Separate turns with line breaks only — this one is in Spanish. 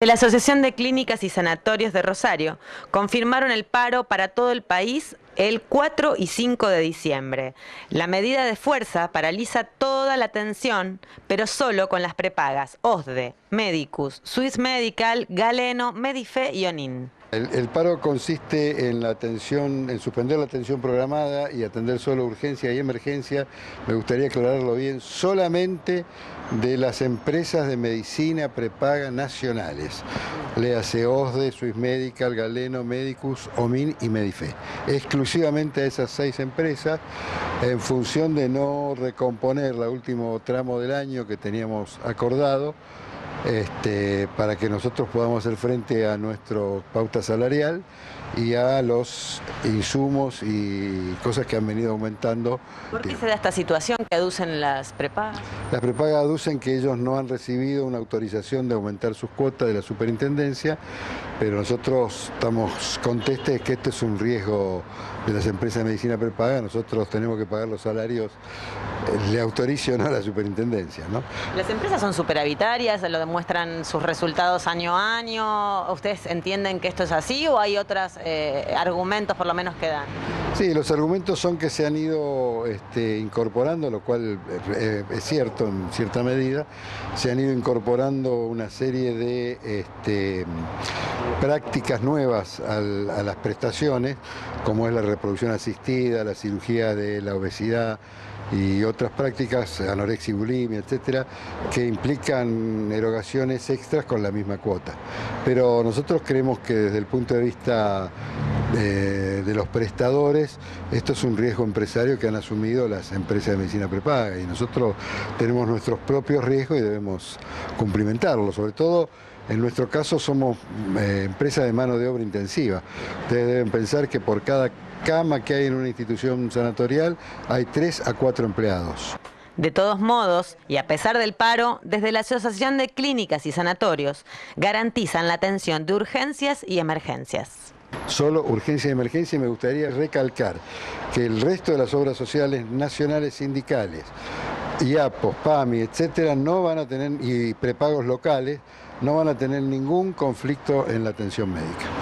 de la Asociación de Clínicas y Sanatorios de Rosario confirmaron el paro para todo el país el 4 y 5 de diciembre. La medida de fuerza paraliza toda la atención, pero solo con las prepagas OSDE, Medicus, Swiss Medical, Galeno, Medife y Onin.
El, paro consiste en la atención, en suspender la atención programada y atender solo urgencia y emergencia. Me gustaría aclararlo bien, solamente de las empresas de medicina prepaga nacionales. Léase OSDE, Swiss Galeno, Medicus, Omin y Medife. Exclusivamente a esas seis empresas, en función de no recomponer el último tramo del año que teníamos acordado este, para que nosotros podamos hacer frente a nuestra pauta salarial y a los insumos y cosas que han venido aumentando.
¿Por qué se da esta situación que aducen las prepagas?
Las prepagas aducen que ellos no han recibido una autorización de aumentar sus cuotas de la superintendencia, pero nosotros estamos contestes que esto es un riesgo de las empresas de medicina prepaga, nosotros tenemos que pagar los salarios, eh, le autorice o no a la superintendencia. ¿no?
Las empresas son superavitarias, lo demuestran sus resultados año a año, ¿ustedes entienden que esto es así o hay otros eh, argumentos por lo menos que dan?
Sí, los argumentos son que se han ido este, incorporando, lo cual eh, es cierto en cierta medida, se han ido incorporando una serie de este, prácticas nuevas a las prestaciones, como es la reproducción asistida, la cirugía de la obesidad, y otras prácticas, anorexia y bulimia, etcétera, que implican erogaciones extras con la misma cuota. Pero nosotros creemos que desde el punto de vista de, de, los prestadores, esto es un riesgo empresario que han asumido las empresas de medicina prepaga y nosotros tenemos nuestros propios riesgos y debemos cumplimentarlos, sobre todo en nuestro caso somos eh, empresa de mano de obra intensiva. Ustedes deben pensar que por cada cama que hay en una institución sanatorial hay tres a cuatro empleados.
De todos modos, y a pesar del paro, desde la Asociación de Clínicas y Sanatorios garantizan la atención de urgencias y emergencias.
Solo urgencia y emergencia y me gustaría recalcar que el resto de las obras sociales nacionales sindicales, IAPOS, PAMI, etcétera, no van a tener, y prepagos locales, no van a tener ningún conflicto en la atención médica.